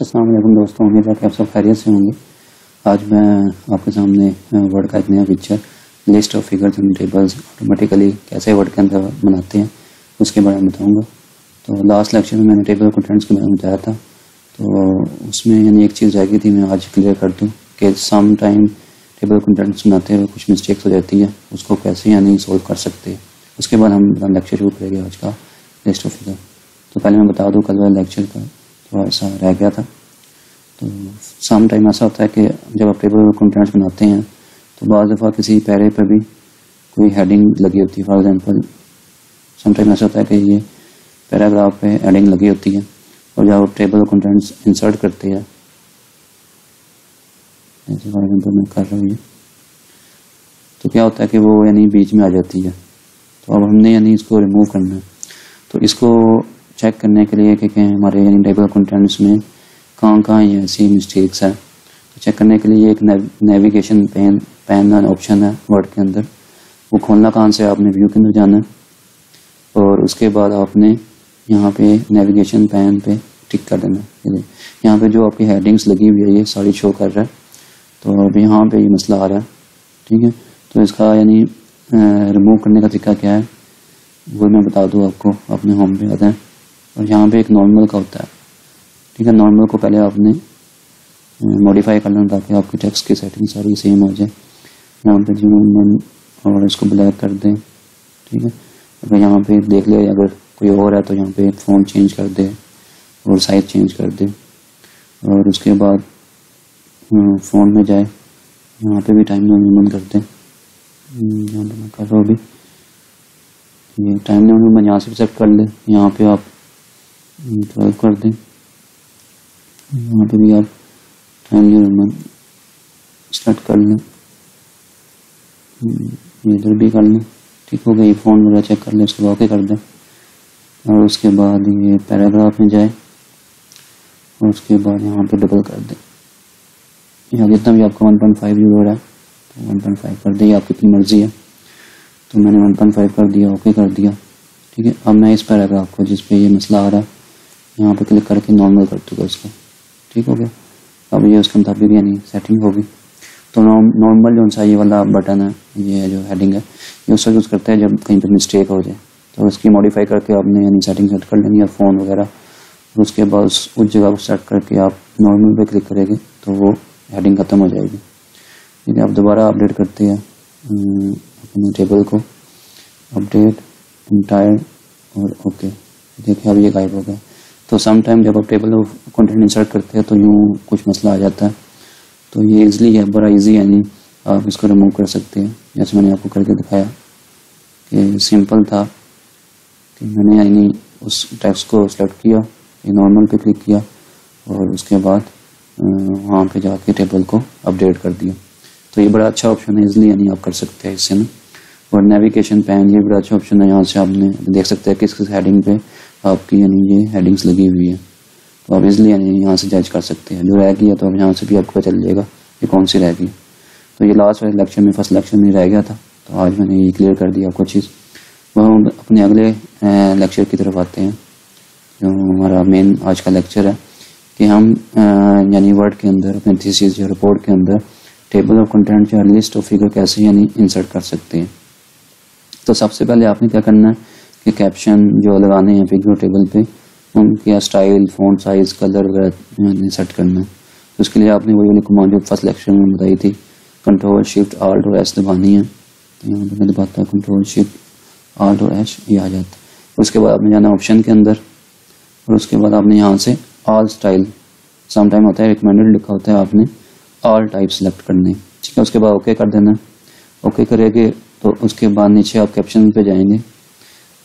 असलम दोस्तों, उम्मीद है कि आप सब खैरियत से होंगे। आज मैं आपके सामने वर्ड का एक नया picture list of figures and tables automatically कैसे वर्ड के अंदर बनाते हैं, उसके बारे में बताऊँगा। तो लास्ट लेक्चर में मैंने टेबल कंटेंट्स के बारे में बताया था। तो उसमें यानी एक चीज़ गई थी, मैं आज क्लियर कर दूँ कि सम टाइम टेबल कंटेंट्स बनाते हुए कुछ मिस्टेक्स हो जाती है, उसको कैसे यानी सोल्व कर सकते हैं। उसके बाद हम लेक्चर शुरू करेंगे आज का लिस्ट ऑफ़ फिगर तो पहले मैं बता दूँ, कल वाले लेक्चर का थोड़ा ऐसा रह गया था। तो सम टाइम ऐसा होता है कि जब आप टेबल कंटेंट्स बनाते हैं तो बाद दफ़ा किसी पैरे पर भी कोई हेडिंग लगी होती है। फॉर एग्जांपल सम टाइम ऐसा होता है कि ये पैराग्राफ पे हेडिंग लगी होती है और जब आप टेबल कंटेंट्स इंसर्ट करते हैं जैसे फॉर एग्ज़ाम्पल मैं कर रहा हूँ तो क्या होता है कि वो यानी बीच में आ जाती है। तो अब हमने यानी इसको रिमूव करना है। तो इसको चेक करने के लिए कि हमारे यानी टेबल कंटेंट्स में कहाँ कहाँ ये ऐसी मिस्टेक्स है। तो चेक करने के लिए एक नेविगेशन पेन पेन ऑप्शन है वर्ड के अंदर। वो खोलना कहाँ से आपने व्यू के अंदर जाना है। और उसके बाद आपने यहाँ पे नेविगेशन पैन पे टिक कर देना है। यहाँ पे जो आपकी हेडिंग्स लगी हुई है, ये सारी शो कर रहा है। तो अब यहाँ पे ये मसला आ रहा है। ठीक है? तो इसका यानी रिमूव करने का तरीका क्या है, वो मैं बता दूँ आपको। अपने होम पे आते हैं और यहाँ पे एक नॉर्मल का होता है। ठीक है नॉर्मल को पहले आपने मॉडिफाई कर लेना ताकि आपकी टेक्स्ट की सेटिंग सारी सेम हो जाए। यहाँ पे जूम और इसको ब्लैक कर दें। ठीक है, अगर यहाँ पे देख ले अगर कोई और है तो यहाँ पे फ़ोन चेंज कर दे और साइज़ चेंज कर दे। और उसके बाद फ़ोन में जाए। यहाँ पे भी टाइम न्यूमन कर दें। यहाँ पे मैं कर रहा हूँ अभी। ये टाइम न्यूमन यहाँ से सेट कर ले। यहाँ पे आप ट्वेल्व कर दें यहाँ पे भी आप टाइम न्यूमन स्टार्ट कर लें इधर भी कर लें। ठीक हो गई फ़ोन वगैरह चेक कर लें, उसको ओके कर दें। और उसके बाद ये पैराग्राफ में जाए। और उसके बाद यहाँ पे डबल कर दें। यहाँ जितना भी आपका 1.5 यूरो रहा है तो 1.5 कर दिया आपकी अपनी मर्ज़ी है। तो मैंने 1.5 कर दिया ओके कर दिया। ठीक है? अब मैं इस पैराग्राफ को, जिस पे ये मसला आ रहा है यहाँ पे क्लिक करके नॉर्मल कर दूँगा इसको ठीक हो गया? अब ये उसके मुताबिक यानी सेटिंग होगी। तो नॉर्मल जो सा ये वाला बटन है, ये जो हेडिंग है, ये उसका यूज़ करता है जब कहीं पर मिस्टेक हो जाए। तो उसकी मॉडिफाई करके आपने यानी सेटिंग सेट कर लेनी है फ़ोन वगैरह। और उसके बाद उस जगह को सेट करके आप नॉर्मल पे क्लिक करेंगे तो वो हेडिंग ख़त्म हो जाएगी। ठीक है आप दोबारा अपडेट करते हैं अपने टेबल को। अपडेट इंटायर और ओके देखिए, अब ये गायब हो गया। तो सम टाइम जब आप टेबल ऑफ़ कंटेंट इंसर्ट करते हैं तो यूँ कुछ मसला आ जाता है। तो ये इजली है, बड़ा इजी है यानी आप इसको रिमूव कर सकते हैं। जैसे मैंने आपको करके दिखाया कि सिंपल था कि मैंने यानी उस टेक्स्ट को सेलेक्ट किया नॉर्मल पे क्लिक किया और उसके बाद वहाँ पे जाके टेबल को अपडेट कर दिया। तो ये बड़ा अच्छा ऑप्शन है इजली यानी आप कर सकते हैं इससे ना। और नेविगेशन पैन ये बड़ा अच्छा ऑप्शन है, यहाँ से आपने देख सकते हैं किस किस हेडिंग पे आपकी, यानी ये हेडिंग्स लगी हुई है। तो आप इजली यानी यहाँ से जज कर सकते हैं। जो रह गई है तो अब यहाँ से भी आपको चल जाएगा ये कौन सी रह गई तो ये लास्ट वाले लेक्चर में फ़र्स्ट लेक्चर में रह गया था। तो आज मैंने ये क्लियर कर दिया आपको चीज़। वो हम अपने अगले लेक्चर की तरफ़ आते हैं, जो हमारा मेन आज का लेक्चर है। कि हम यानी वर्ड के अंदर, अपने थीसिस या रिपोर्ट के अंदर टेबल ऑफ़ कंटेंट या लिस्ट ऑफ़ फिगर कैसे, यानी इंसर्ट कर सकते हैं। तो सबसे पहले आपने क्या करना है? कि कैप्शन जो लगाने हैं फिगर टेबल पे, उनके स्टाइल फ़ॉन्ट साइज़ कलर वगैरह सेट करना। है तो उसके लिए आपने वही वाली कमांड जो फ़र्स्ट लेक्चर में बताई थी कंट्रोल शिफ्ट आल्ट और एस दबानी है। तो यहाँ पर मैं दबाता हूँ कंट्रोल शिफ्ट आल्ट और एस ये आ जाता है। उसके बाद आपने जाना ऑप्शन के अंदर, और उसके बाद आपने यहाँ से ऑल स्टाइल सम टाइम होता है रिकमेंडेड लिखा होता है आपने ऑल टाइप सेलेक्ट करने। ठीक है, उसके बाद ओके कर देना। ओके करेंगे तो उसके बाद नीचे आप कैप्शन पे जाएँगे।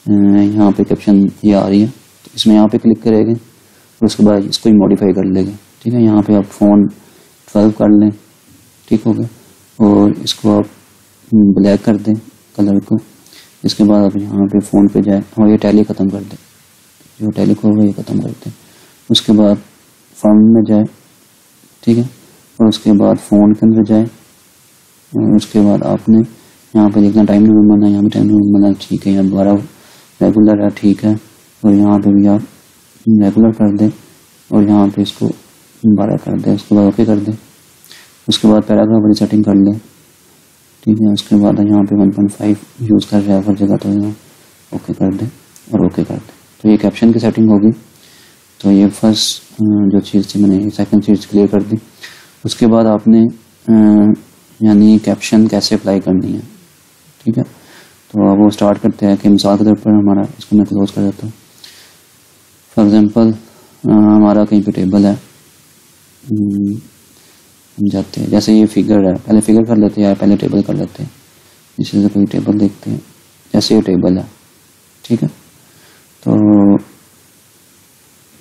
यहाँ पे कैप्शन ये आ रही है। तो इसमें यहाँ पे क्लिक करेंगे और उसके बाद इसको ही मॉडिफाई कर लेंगे। ठीक है, यहाँ पे आप फ़ोन ट्वेल्व कर लें। ठीक हो गया। और इसको आप ब्लैक कर दें कलर को। इसके बाद आप यहाँ पे फ़ोन पे जाए। और ये टैली ख़त्म कर दें। जो टैली को ये ख़त्म कर दें। उसके बाद फॉर्म में जाए। ठीक है? और उसके बाद फ़ोन के अंदर जाए। और उसके बाद आपने यहाँ पे देखना टाइम नहीं बनाना यहाँ पे टाइम नहीं बनाना ठीक है यहाँ दोबारा रेगुलर है, ठीक है। और यहाँ पे भी आप रेगुलर कर दें और यहाँ पे इसको बारह कर दे, उसके बाद ओके कर दे। उसके बाद पैराग्राफ वाली सेटिंग कर ले। ठीक है, उसके बाद यहाँ पे 1.5 यूज़ कर रहा है, हर जगह तो यहाँ ओके कर दे और ओके कर दे। तो ये कैप्शन की सेटिंग होगी। तो ये फ़र्स्ट जो चीज़ थी मैंने सेकंड चीज़ क्लियर कर दी। उसके बाद आपने यानी कैप्शन कैसे अप्लाई करनी है। ठीक है? तो अब वो स्टार्ट करते हैं कि मिसाल के तौर पर हमारा इसको मैं क्लोज कर देता हूँ। फॉर एग्ज़ाम्पल हमारा कहीं पे टेबल है। हम्म, हम जाते हैं। जैसे ये फिगर है पहले फिगर कर लेते हैं पहले टेबल कर लेते हैं। जैसे कोई टेबल देखते हैं। जैसे ये टेबल है ठीक है? तो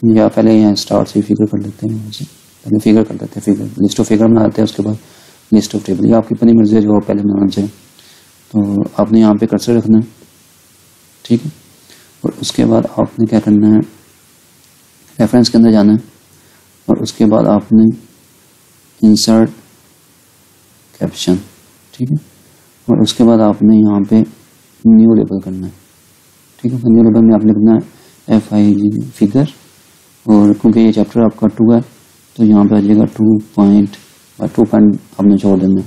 या पहले यहाँ स्टार्ट से फिगर कर लेते हैं। वैसे पहले फिगर कर लेते हैं फिगर लिस्ट ऑफ़ फिगर बना लेते हैं उसके बाद लिस्ट ऑफ़ टेबल या आपकी अपनी मर्ज़ी जो पहले बनाना चाहिए तो आपने यहाँ पे कर्सर रखना है। ठीक है? और उसके बाद आपने क्या करना है? रेफरेंस के अंदर जाना है। और उसके बाद आपने इंसर्ट कैप्शन ठीक है? और उसके बाद आपने यहाँ पे न्यू लेबल करना है। ठीक है? न्यू लेबल में आपने लिखना है एफ़ आई जी फिगर और क्योंकि ये चैप्टर आपका टू है तो यहाँ पे आ जाएगा टू पॉइंट टू पॉइंट आपने छोड़ देना है।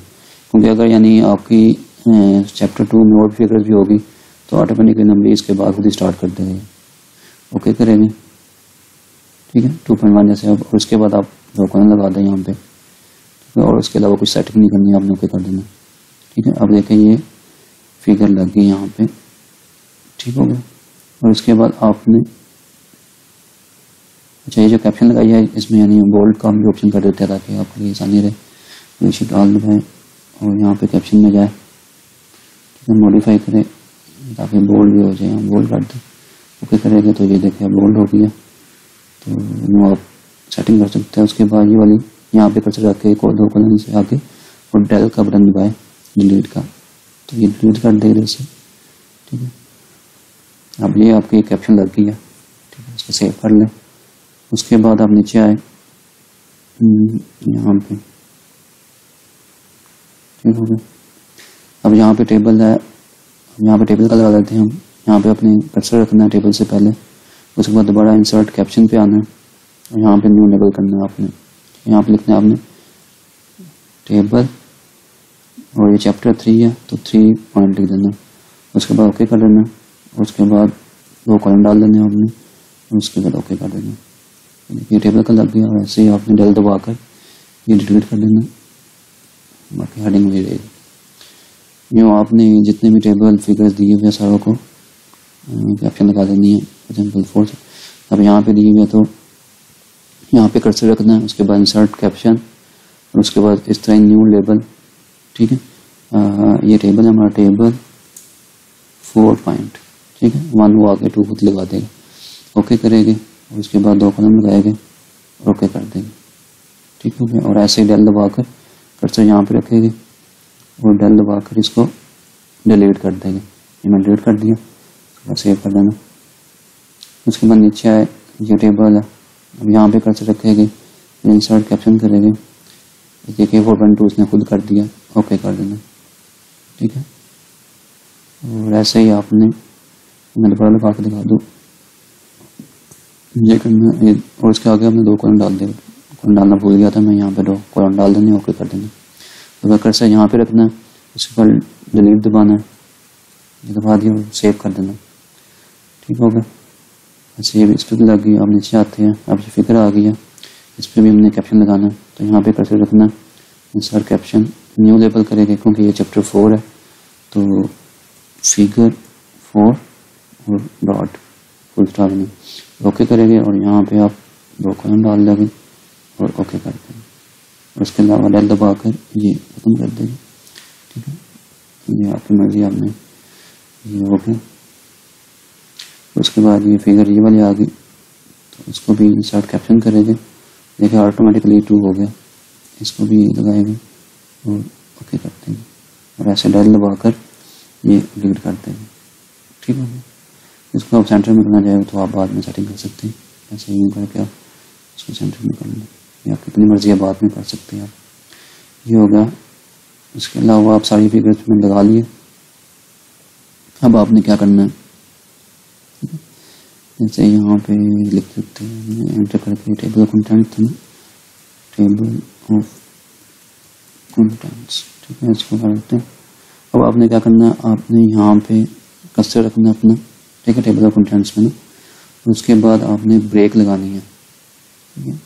क्योंकि अगर यानी आपकी चैप्टर टू में और फिगर भी होगी तो ऑटोमेटिकली नंबर इसके बाद खुद ही स्टार्ट कर देंगे ओके करेंगे? ठीक है? टू पॉइंट वन जैसे और उसके बाद आप रोकन लगा दें यहाँ पे। और उसके अलावा कुछ सेटिंग नहीं करनी है आपने ओके कर देना। ठीक है? अब देखें ये फिगर लग गई यहाँ पे। ठीक हो गया? और उसके बाद आपने अच्छा ये जो कैप्शन लगाई है, इसमें यानी बोल्ड का हम भी ऑप्शन कर देते हैं ताकि आपके लिए आसानी रहे। और यहाँ पे कैप्शन में जाए। मॉडिफाई करें ताकि बोल्ड भी हो जाए हम बोल्ड कर दें। ओके करेंगे तो ये देखें बोल्ड हो गया तो आप सेटिंग कर सकते हैं। उसके बाद ये वाली यहाँ पे कर्सर रख के दो कॉलन से आके और डेल का बटन दबाए डिलीट का। तो ये डिलीट कर देगा इसे ठीक है? अब ये आपकी कैप्शन लग गई है। ठीक है इसको सेव कर लें। उसके बाद आप नीचे आए। हम्म, यहाँ पे। ठीक हो गया। अब यहाँ पे टेबल है। यहाँ पे टेबल का लगा देते हैं हम। यहाँ पे अपने कर्सर रखना है टेबल से पहले। उसके बाद दोबारा इंसर्ट कैप्शन पे आना है। और यहाँ पे न्यू लेबल करना है आपने। यहाँ पे लिखना है आपने टेबल और ये चैप्टर थ्री है तो थ्री पॉइंट लिख देना। उसके बाद ओके कर देना। उसके बाद दो कॉलम डाल देने आपने। उसके बाद ओके कर देना। ये टेबल का लग गया वैसे ही आपने डेल दबा कर ये डिलीट कर देना। बाकी हेडिंग वही रहेगी यूँ आपने जितने भी टेबल फिगर्स दिए हुए सारों को कैप्शन लगा देनी है एग्ज़ाम्पल फोर अब यहाँ पे दिए हुए तो यहाँ पे कर्सर रखना है उसके बाद इंसर्ट कैप्शन और उसके बाद इस तरह न्यू लेबल ठीक है? आ, ये टेबल है हमारा टेबल फोर पॉइंट ठीक है? वन वो आगे टू खुद लगा देगा। ओके करेंगे और उसके बाद दो कलम लगाएँगे ओके कर देंगे। ठीक हो? और ऐसे ही डेल दबा कर कर्सर यहाँ पे रखेंगे। और डेल दबा कर इसको डिलीट कर देंगे। ये मैं डिलीट कर दिया सेव कर देना। उसके बाद नीचे आए, ये टेबल है। अब यहाँ पे कर्सर रखेंगे इंसर्ट कैप्शन करेंगे। देखिए फोर पॉइंट टू उसने खुद कर दिया ओके कर देना। ठीक है? और ऐसे ही आपने मैं दोबारा लगा के दिखा दूँ। ये करना और उसके आगे आपने दो कॉलम डाल दिया कॉलम डालना भूल गया था मैं, यहाँ पे दो कॉलम डाल देंगे ओके कर देंगे अगर कर्सर यहाँ पे रखना है उसके बाद डिलीट दबाना है दबा दिया सेव कर देना। ठीक हो गया? ऐसे ये इस पर लग गई आप नीचे आते हैं, अब ये फ़िक्र आ गई है इस पर भी हमने कैप्शन लगाना है तो यहाँ पे कर्सर रखना है सर कैप्शन न्यू लेबल करेंगे, क्योंकि ये चैप्टर फोर है तो फिगर फोर और डॉट फुल नहीं ओके करेंगे और यहाँ पे आप दो कलम डाल देंगे और ओके कर देंगे। और उसके अलावा डेल दबा कर ये खत्म कर देंगे ठीक है? ये आपकी मर्ज़ी, आपने ये हो गया। उसके बाद ये फिगर ये वाली आ गई। तो इसको भी इंसर्ट कैप्शन करेंगे। देखिए ऑटोमेटिकली टू हो गया। इसको भी लगाएँगे और ओके कर देंगे। और ऐसे डेल दबा कर ये डिलीट कर देंगे। ठीक है? इसको आप सेंटर में करना चाहेंगे तो आप बाद में सेटिंग कर सकते हैं। ऐसे यूँ करके आप इसको सेंटर में कर लें। या कितनी मर्ज़ी है बाद में कर सकते हैं आप। ये होगा। इसके अलावा आप सारी फिगर्स में लगा लिए। अब आपने क्या करना है? जैसे यहाँ पे लिख सकते हैं एंटर करके टेबल ऑफ़ कंटेंट था टेबल ऑफ़ कंटेंट्स ठीक है, इसको कर देते हैं। अब आपने क्या करना है? आपने यहाँ पे कसर रखना अपना, ठीक है टेबल ऑफ़ कंटेंट्स में ना। उसके बाद आपने ब्रेक लगानी है, ठीक है।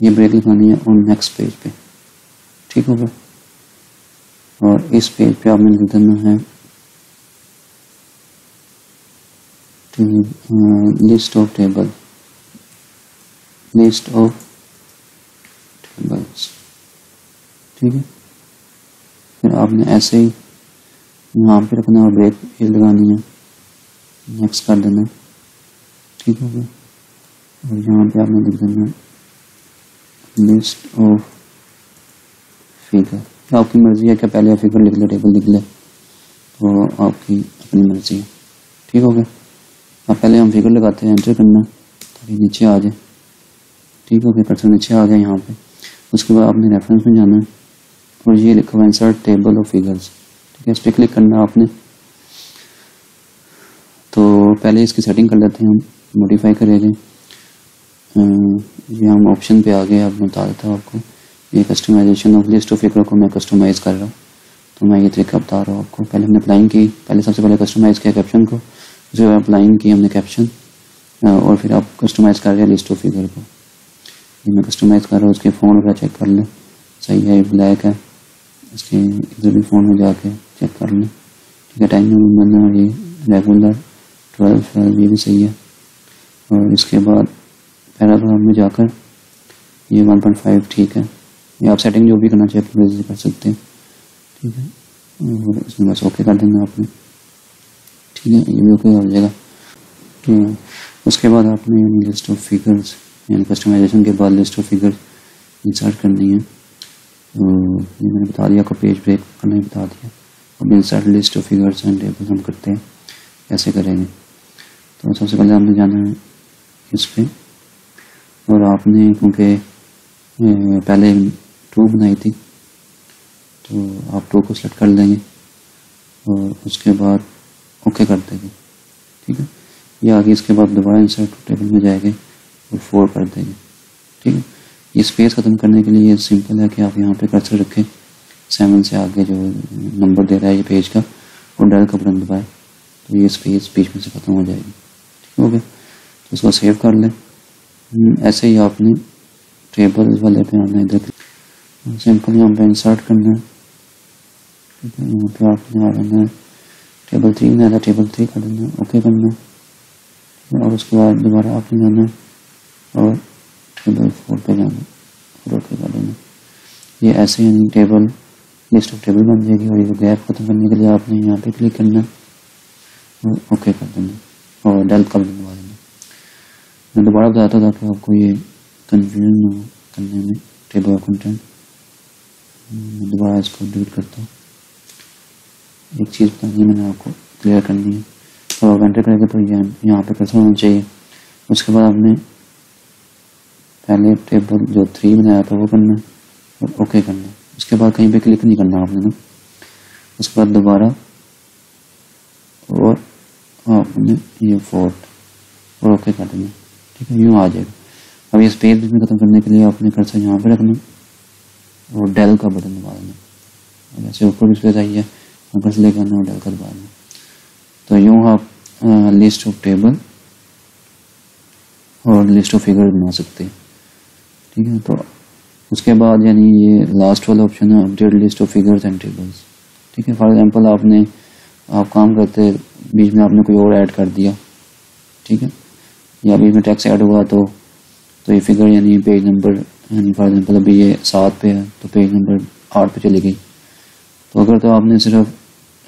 ये ब्रेक लगानी है ऑन नेक्स्ट पेज पे। ठीक होगा? और इस पेज पे आपने देना है list of table list of tables ठीक है? फिर आपने ऐसे ही यहाँ पे रखना और ब्रेक लगानी है। नेक्स्ट कर देना ठीक हो गया और यहाँ पे आपने लिख देना लिस्ट ऑफ़ फिगर आपकी मर्ज़ी है क्या पहले फिगर लिख ले टेबल लिख ले तो आपकी अपनी मर्ज़ी है। ठीक हो गया? अब पहले हम फिगर लगाते हैं एंटर करना, ताकि नीचे आ जाए। ठीक हो गया? कर्सर नीचे आ गया यहाँ पे। उसके बाद आपने रेफरेंस में जाना है, और ये लिखा हुआ इंसर्ट टेबल ऑफ़ फिगर्स ठीक है? इस पर क्लिक करना आपने। तो पहले इसकी सेटिंग कर लेते हैं, हम मॉडिफाई करेंगे। ये हम ऑप्शन पे आ गए, अब बता देता हूँ आपको। ये customisation of list of figure को मैं कस्टमाइज़ कर रहा हूँ। तो मैं ये तरीका बता रहा हूँ आपको। पहले हमने अप्लाइंग की, पहले सबसे पहले कस्टमाइज़ किया कैप्शन को उसके बाद अप्लाइंग की हमने कैप्शन और फिर आप कस्टमाइज़ कर रहे हैं लिस्ट ऑफ़ फिगर को। ये मैं कस्टमाइज़ कर रहा हूँ, उसके फ़ोन वगैरह चेक कर लें। सही है ब्लैक है। इसके इधर भी फ़ोन में जाके चेक कर लें। ठीक है टाइम नंबर ये रेगुलर ट्वेल्व ये भी सही है। और इसके बाद पैराग्राफ में जाकर ये वन पॉइंट फाइव ठीक है। ये आप सेटिंग जो भी करना चाहिए अपनी कर सकते हैं। ठीक है? और इसमें बस ओके कर देंगे आपने। ठीक है? ये भी ओके हो जाएगा। तो उसके बाद आपने लिस्ट ऑफ़ फिगर्स यानी कस्टमाइजेशन के बाद लिस्ट ऑफ़ फिगर्स इंसर्ट करनी है। तो ये मैंने बता दिया, आपको पेज ब्रेक करना ही, बता दिया। अब insert list of figures and tables हम करते हैं। कैसे करेंगे। तो सबसे पहले हमने जाना है इस पर और आपने क्योंकि पहले टू बनाई थी। तो आप टू को सेलेक्ट कर लेंगे और उसके बाद ओके कर देंगे। ठीक है? ये आगे इसके बाद दोबारा इंसर्ट टेबल में जाएँगे और फोर कर देंगे। ठीक है? ये स्पेस ख़त्म करने के लिए सिंपल है कि आप यहाँ पे कर्सर रखें। सेवन से आगे जो नंबर दे रहा है ये पेज का, और डेल का बटन दबाए। तो ये स्पेस बीच में से ख़त्म हो जाएगी। ठीक हो? गया तो इसको सेव कर लें। ऐसे ही आपने टेबल वाले पे आना इधर। सिंपल यहाँ पे इंसर्ट करना है। ठीक है यहाँ पे आपने आ जाना है। टेबल थ्री में आना टेबल थ्री कर देना ओके करना है। और उसके बाद दोबारा आपने जाना है। और टेबल फोर पे जाना और ओके कर देना ये ऐसे यानी टेबल लिस्ट ऑफ़ टेबल बन जाएगी और ये गैप खत्म करने के लिए आपने यहाँ पे क्लिक करना और ओके कर देना और डेल का दबा देना मैं दोबारा बताता था कि आपको ये कन्फ्यूज़न ना हो करने में टेबल ऑफ़ कंटेंट मैं दोबारा इसको डिलीट करता हूँ। एक चीज़ बतानी है मैंने आपको क्लियर करनी है। तो आप एंटर करेंगे तो यहाँ पे कैसे होना चाहिए। उसके बाद आपने पहले टेबल जो थ्री बनाया था वो करना है और ओके करना उसके बाद कहीं पे क्लिक नहीं करना आपने ना। उसके बाद दोबारा और आपने ये फोर्थ और ओके कर देना। ठीक है यूँ आ जाएगा। अब ये स्पेस में ख़त्म करने के लिए आपने कर्सर यहाँ पे रखना और डेल का बटन दबा देना। जैसे ऊपर भी स्पेस आई है से लेकर आना और डेल का दबा देना। तो यूँ आप लिस्ट ऑफ़ टेबल और लिस्ट ऑफ़ फिगर बना सकते हैं। ठीक है तो उसके बाद यानी ये लास्ट वाला ऑप्शन है update list of figures and tables ठीक है फॉर एग्जांपल आपने, आप काम करते, बीच में आपने कोई और ऐड कर दिया। ठीक है? या बीच में टैक्स ऐड हुआ तो तो ये फिगर यानी पेज नंबर यानी फॉर एग्जांपल अभी ये सात पे है तो पेज नंबर आठ पे चली गई। तो अगर तो आपने सिर्फ़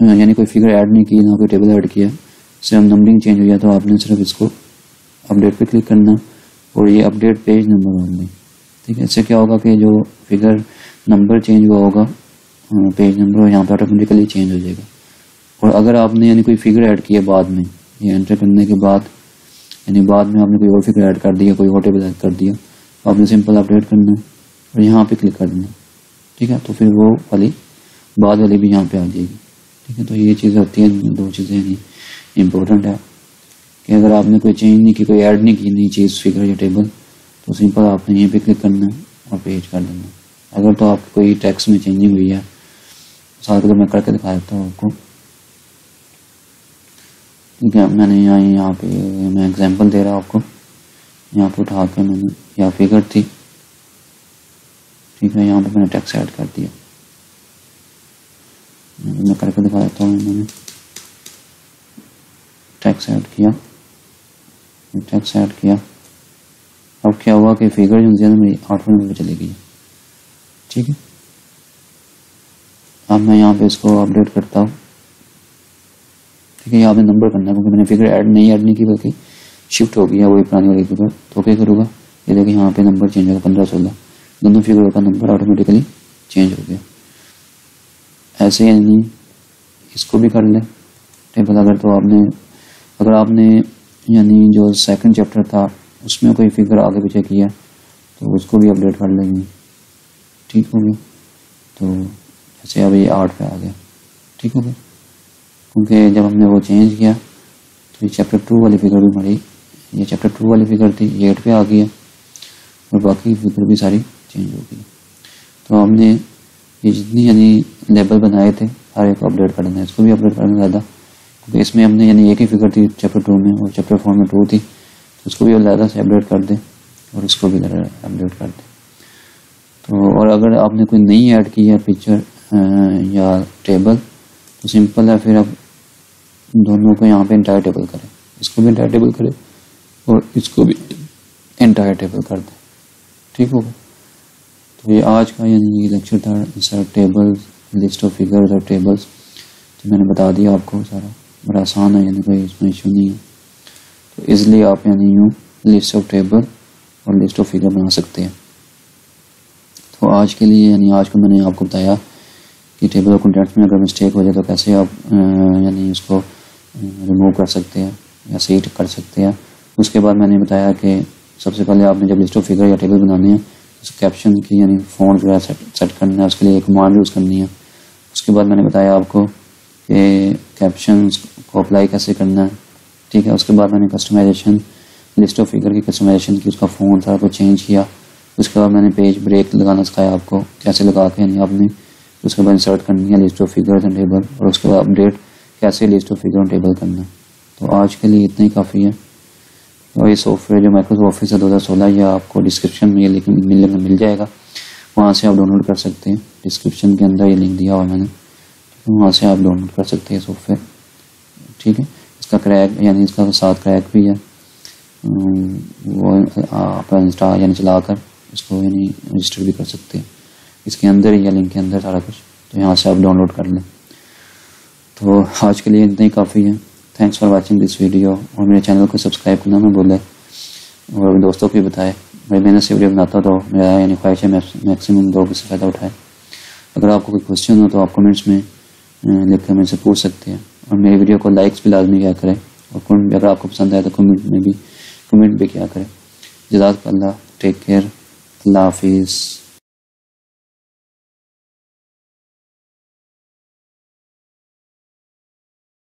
यानी कोई फिगर ऐड नहीं की, ना कोई टेबल ऐड किया सिर्फ़ नंबरिंग चेंज है तो आपने सिर्फ़ इसको अपडेट पे क्लिक करना और ये अपडेट पेज नंबर होंगे ठीक है? इससे क्या होगा कि जो फिगर नंबर चेंज हुआ होगा पेज नंबर यहाँ पर ऑटोमेटिकली चेंज हो जाएगा। और अगर आपने यानी कोई फिगर ऐड किया बाद में, ये एंटर करने के बाद यानी बाद में आपने कोई और फिगर ऐड कर दिया, कोई और टेबल ऐड कर दिया तो आपने सिंपल अपडेट करना है और यहाँ पे क्लिक कर देना ठीक है? तो फिर वो वाली बाद वाली भी यहाँ पे आ जाएगी। ठीक है? तो ये चीज़ होती है, दो चीज़ें यानी इम्पोर्टेंट है। कि अगर आपने कोई चेंज नहीं की, कोई ऐड नहीं की नई चीज़ फिगर या टेबल तो सिंपल आपने यहीं पे क्लिक करना है और पेज कर देना अगर तो आप कोई टैक्स में चेंजिंग हुई है, साथ मैं करके दिखा देता हूँ आपको ठीक है मैंने यहाँ यहाँ पे मैं एग्जांपल दे रहा हूँ आपको। यहाँ पे उठा के मैंने यहाँ फिगर थी। ठीक है, यहाँ पे मैंने टैक्स ऐड कर दिया। मैं करके दिखा देता हूँ मैंने। टैक्स ऐड किया। टैक्स ऐड किया। अब क्या हुआ कि फिगर जो ज़्यादा मेरी आठ मिनट में चली गई। ठीक है? अब मैं यहाँ पे इसको अपडेट करता हूँ। ठीक है यहाँ पे नंबर करना है क्योंकि मैंने फिगर ऐड नहीं ऐड नहीं की, बल्कि शिफ्ट हो गया वही पुरानी वाली फिगर तो क्या करूँगा। ये देखिए यहाँ पे नंबर चेंज होगा पंद्रह सोलह। दोनों फिगर का नंबर ऑटोमेटिकली चेंज हो गया। ऐसे यानी इसको भी कर लें। टेबल अगर तो आपने, अगर आपने, यानी जो सेकंड चैप्टर था, उसमें कोई फिगर आगे पीछे किया तो उसको भी अपडेट कर लेंगे। ठीक हो गया। तो जैसे अभी आठ पे आ गया। ठीक हो गया। क्योंकि जब हमने वो चेंज किया तो ये चैप्टर टू वाली फिगर भी हमारी ये चैप्टर टू वाली फिगर थी, ये एट पे आ गई है, और बाकी फिगर भी सारी चेंज हो गई। तो हमने ये जितनी, यानी लेबल बनाए थे, हर एक अपडेट करना है। इसको भी अपडेट करना ज़्यादा। क्योंकि इसमें हमने, यानी एक ही फिगर थी चैप्टर टू में, और चैप्टर फोर में टू थी। तो उसको भी ज़्यादा से अपडेट कर दें, और इसको भी अपडेट कर दें। तो और अगर आपने कोई नई ऐड की है पिक्चर या टेबल तो सिंपल है, फिर आप दोनों को यहाँ पे इंटायर टेबल करें। इसको भी इंटायर टेबल करें और इसको भी इंटायर टेबल कर दें। ठीक होगा? तो ये आज का यानी लेक्चर था sir table list of figures और टेबल्स तो मैंने बता दिया आपको सारा बड़ा आसान है, यानी कोई इसमें इशू नहीं है। तो इसलिए आप यानी यूँ लिस्ट ऑफ़ टेबल और लिस्ट ऑफ़ फिगर बना सकते हैं। तो आज के लिए यानी आज को मैंने आपको बताया कि टेबल ऑफ़ कंटेंट्स में अगर मिस्टेक हो जाए तो कैसे आप यानी उसको रिमूव कर सकते हैं या सही कर सकते हैं। उसके बाद मैंने बताया कि सबसे पहले आपने जब लिस्ट ऑफ़ फिगर या टेबल बनाने हैं, उस कैप्शन की यानी फ़ोन वगैरह सेट करना है, उसके लिए एक कमांड यूज़ करनी है। उसके बाद मैंने बताया आपको कि कैप्शन को अप्लाई कैसे करना है। ठीक है, उसके बाद मैंने कस्टमाइजेशन लिस्ट ऑफ़ फिगर की कस्टमाइजेशन की उसका फ़ोन सारा कुछ चेंज किया। उसके बाद मैंने पेज ब्रेक लगाना सिखाया आपको, कैसे लगा के यानी आपने, उसके बाद इंसर्ट करनी है list of figure and table और उसके बाद अपडेट कैसे लिस्ट ऑफ़ फिगर टेबल करना तो आज के लिए इतना ही काफ़ी है। और ये सॉफ्टवेयर जो माइक्रोसॉफ्ट ऑफ़िस है दो हज़ार सोलह, ये आपको डिस्क्रिप्शन में ये लिंक मिल मिल जाएगा। वहाँ से आप डाउनलोड कर सकते हैं। डिस्क्रिप्शन के अंदर ये लिंक दिया हुआ मैंने। तो वहाँ से आप डाउनलोड कर सकते हैं सॉफ्टवेयर ठीक है? इसका क्रैक यानी इसका साथ क्रैक भी है। वो आप इंस्टा यानी चलाकर इसको, यानी रजिस्टर भी कर सकते हैं। इसके अंदर या लिंक के अंदर सारा कुछ। तो यहाँ से आप डाउनलोड कर लें। तो आज के लिए इतना ही काफ़ी है। Thanks for watching this video और मेरे चैनल को सब्सक्राइब करना ना बोले और दोस्तों को भी बताए। मैं मेहनत से वीडियो बनाता तो मेरा यानी ख्वाहिश है मैक्सिमम लोग इससे फ़ायदा उठाए। अगर आपको कोई क्वेश्चन हो तो आप कमेंट्स में लिख कर मेरे से पूछ सकते हैं। और मेरी वीडियो को लाइक्स भी लाजमी किया करें। और कमेंट भी अगर आपको पसंद आए तो कमेंट में भी कमेंट भी किया करें। जजाक अल्लाह टेक केयर अल्लाह हाफिज़।